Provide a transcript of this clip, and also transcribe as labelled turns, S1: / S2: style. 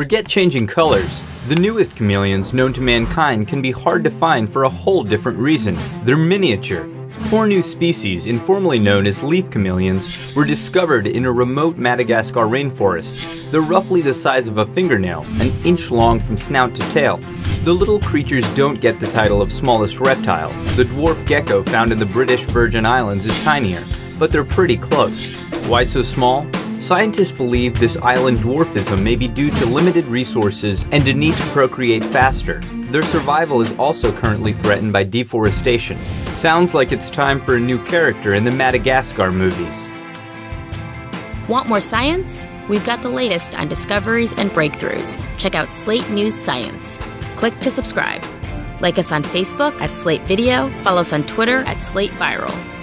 S1: Forget changing colors. The newest chameleons known to mankind can be hard to find for a whole different reason. They're miniature. Four new species, informally known as leaf chameleons, were discovered in a remote Madagascar rainforest. They're roughly the size of a fingernail, an inch long from snout to tail. The little creatures don't get the title of smallest reptile. The dwarf gecko found in the British Virgin Islands is tinier, but they're pretty close. Why so small? Scientists believe this island dwarfism may be due to limited resources and a need to procreate faster. Their survival is also currently threatened by deforestation. Sounds like it's time for a new character in the Madagascar movies.
S2: Want more science? We've got the latest on discoveries and breakthroughs. Check out Slate News Science. Click to subscribe. Like us on Facebook at Slate Video, follow us on Twitter at Slate Viral.